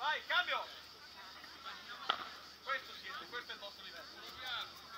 Vai, cambio! Questo siete, questo è il vostro livello.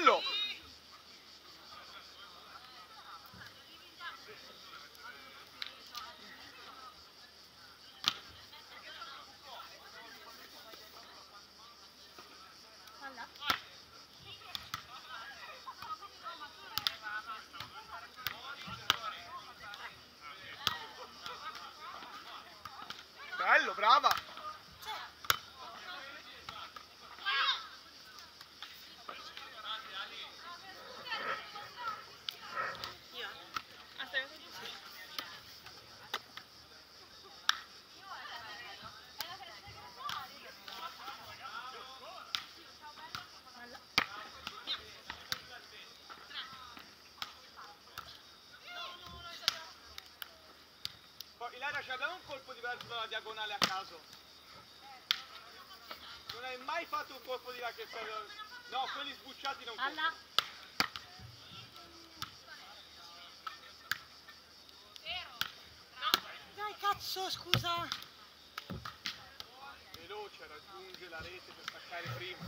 hacerlo. Ilaria ci abbiamo un colpo diverso dalla diagonale a caso. Non hai mai fatto un colpo di là che. No, quelli sbucciati non Alla. Dai cazzo, scusa. Veloce, raggiunge la rete per staccare prima.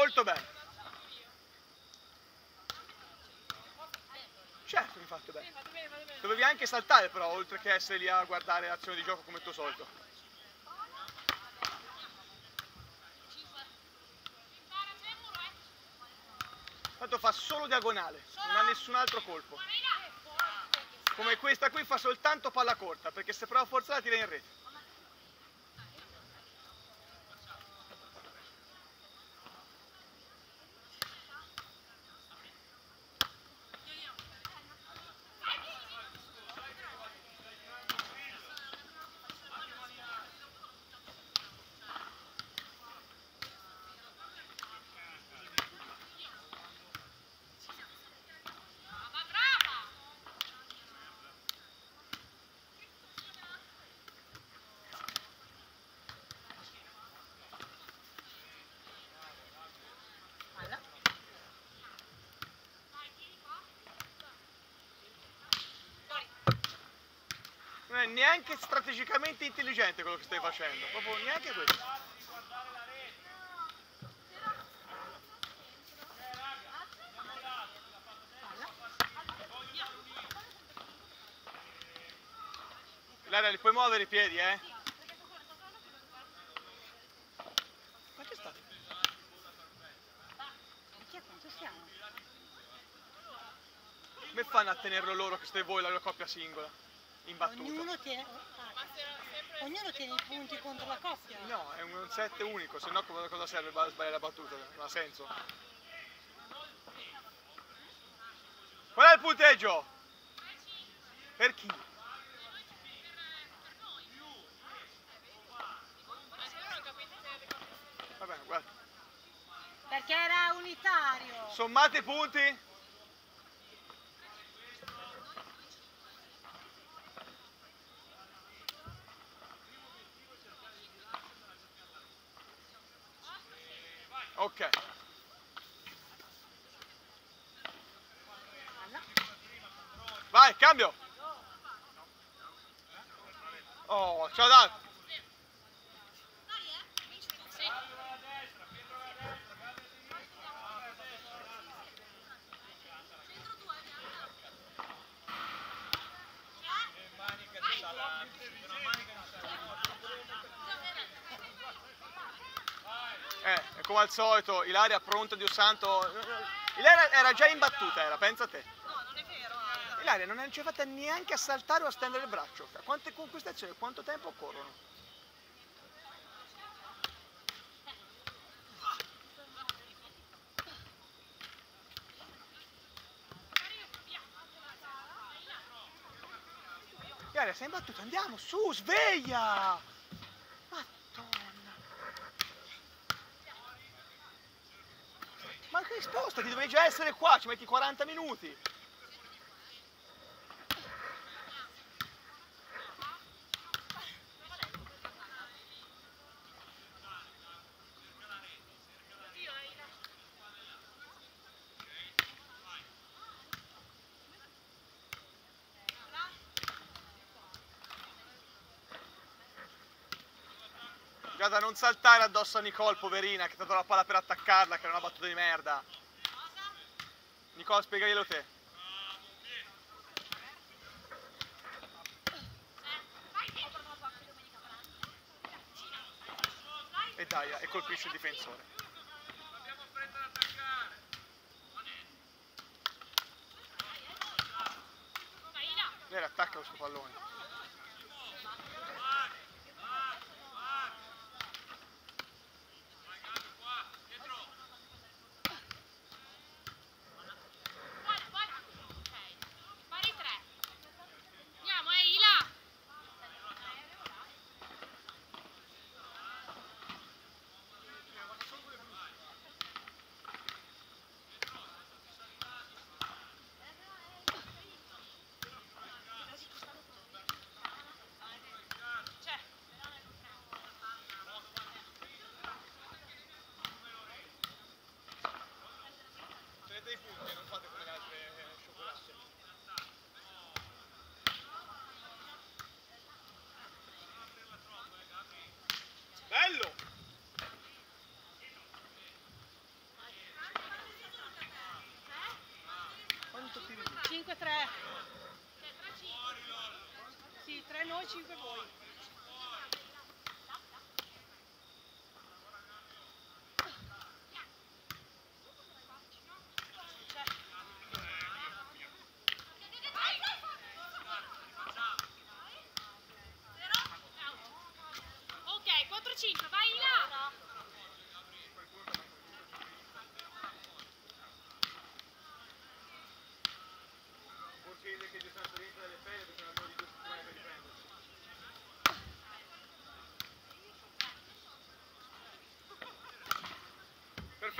Molto bene. Certo che hai fatto bene. Dovevi anche saltare però, oltre che essere lì a guardare l'azione di gioco come il tuo solito. Tanto fa solo diagonale, non ha nessun altro colpo. Come questa qui fa soltanto palla corta, perché se prova a forzarla tira in rete. Neanche strategicamente intelligente quello che stai facendo, proprio neanche questo. Ilaria, li puoi muovere i piedi, eh? Ma che sta? Perché a quanto siamo? Come fanno a tenerlo loro che stai voi la coppia singola? In battuta? Ognuno tiene, ah, ognuno tiene i punti contro la coppia. No, è un set unico, se no cosa serve ba- sbagliare la battuta? Non ha senso. Qual è il punteggio? Per chi? Va bene, guarda. Perché era unitario. Sommate i punti? Ok. Vai, cambio. Oh, ciao Dan. Eh, come al solito, Ilaria pronta, Dio santo. Ilaria era già imbattuta, era, pensa a te. No, non è vero. Anna. Ilaria non è arrivata neanche a saltare o a stendere il braccio. Quante conquistazioni, quanto tempo occorrono? Ilaria, sei imbattuta, andiamo, su, sveglia! Ma che spostati, dovevi già essere qua, ci metti 40 minuti! Giada, non saltare addosso a Nicole, poverina, che ti ha dato la palla per attaccarla, che era una battuta di merda. Nicole, spiegaglielo te. E dai, e colpisce il difensore. Lei attacca questo pallone. Vai, vai, vai. Vai, Gabi, qua, dietro. Andiamo, eh, Ila! C'è. Tenete i punti, non fate come le altre scioccolate. Bello! Quanto tiri giù? 5-3. Sì, 3 noi, 5 voi. Ok, 4-5, vai Ila! Borghese che gli sta dentro delle pelle perché non hanno di due settimane per riprendersi.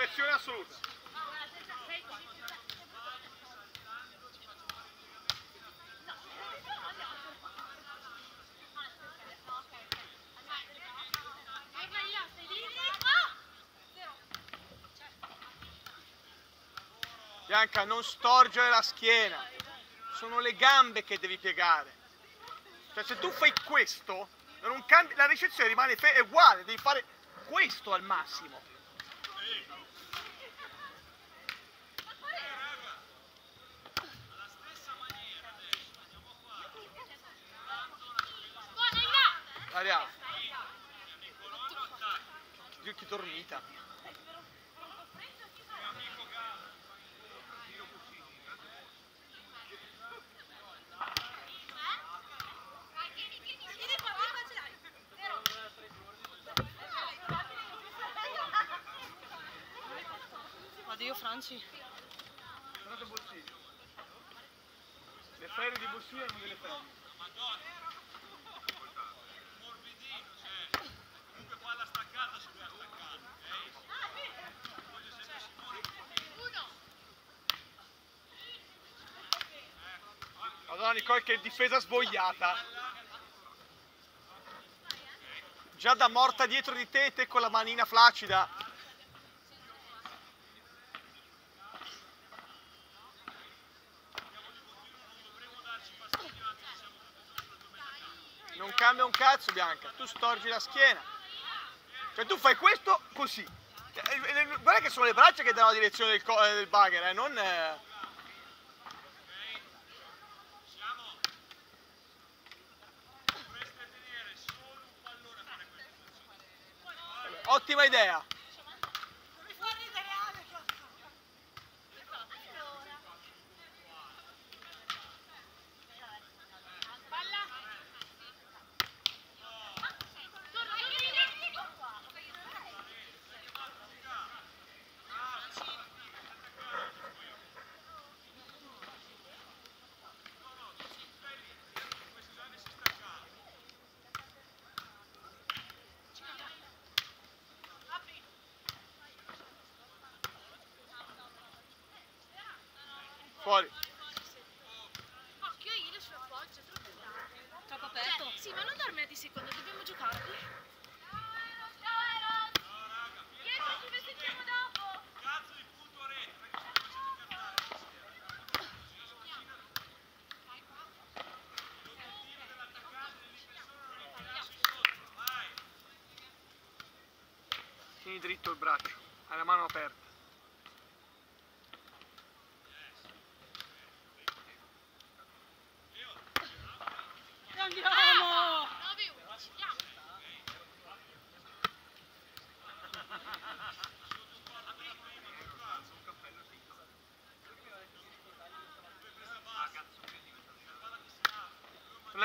Perfezione assoluta. Bianca, non storgere la schiena. Sono le gambe che devi piegare. Cioè, se tu fai questo, cambi- la ricezione rimane uguale, devi fare questo al massimo. Aria. Dio chi dormita. Addio Franci. Guardate Borsini. Le ferie di Borsini erano delle ferie. Madonna Nicole che difesa svogliata. Già da morta dietro di te, te con la manina flacida. Non cambia un cazzo Bianca, tu storgi la schiena. Cioè tu fai questo così. Cioè, eh, eh, Guarda che sono le braccia che danno la direzione del, eh, del bugger, eh, non... eh. Ottima idea. fuori. Occhio io sulla foggia, troppo tardi. Troppo aperto? Cioè, sì, ma non dorme di secondo, dobbiamo giocare. Tieni dritto il braccio, hai la mano aperta.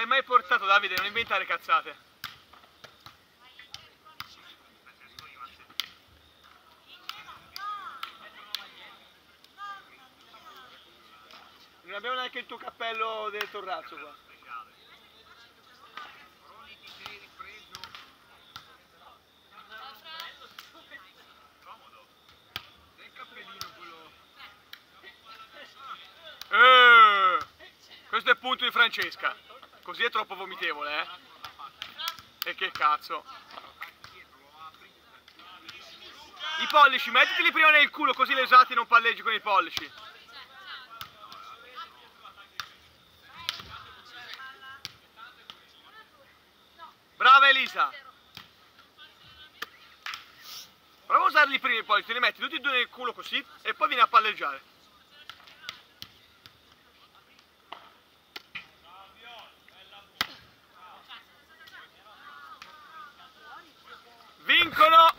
L'hai mai portato Davide, non inventare cazzate. Non abbiamo neanche il tuo cappello del torrazzo qua. Eh, questo è il punto di Francesca. Così è troppo vomitevole, eh? E che cazzo. I pollici, mettiteli prima nel culo così le usati non palleggi con i pollici. Brava Elisa. Prova a usarli prima i pollici, te li metti tutti e due nel culo così e poi vieni a palleggiare. vincono